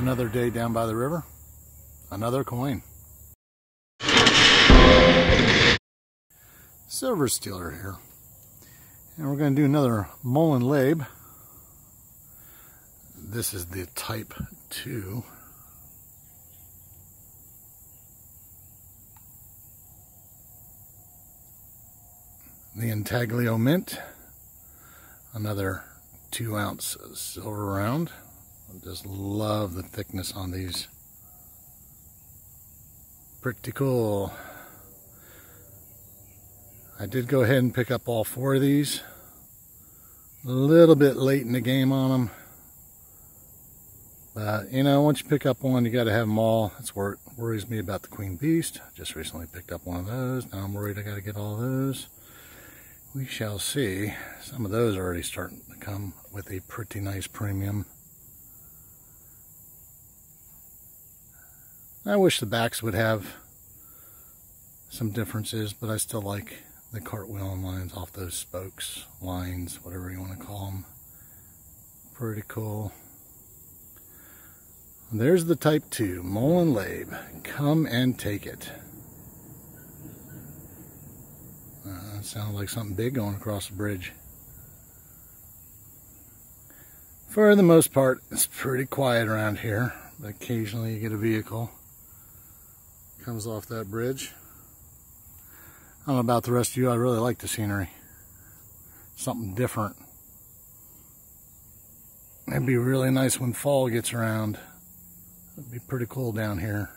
Another day down by the river. Another coin. Silver Steeler here. And we're going to do another Molon Labe. This is the Type 2. The Intaglio Mint. Another two ounce silver round. I just love the thickness on these. Pretty cool. I did go ahead and pick up all four of these. A little bit late in the game on them. But, you know, once you pick up one, you got to have them all. That's it worries me about the Queen Beast. I Just recently picked up one of those. Now I'm worried I got to get all those. We shall see. Some of those are already starting to come with a pretty nice premium. I wish the backs would have some differences, but I still like the cartwheel lines off those spokes, lines, whatever you want to call them. Pretty cool. There's the Type 2, Molon Labe. Come and take it. Uh, that sounds like something big going across the bridge. For the most part, it's pretty quiet around here. But occasionally you get a vehicle comes off that bridge. I don't know about the rest of you, I really like the scenery. Something different. It'd be really nice when fall gets around. It'd be pretty cool down here.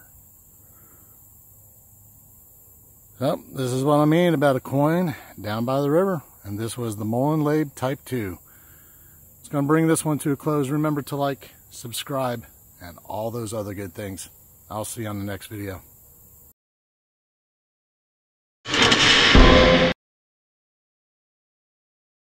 So, this is what I mean about a coin down by the river. And this was the Molon Type 2. It's going to bring this one to a close. Remember to like, subscribe, and all those other good things. I'll see you on the next video.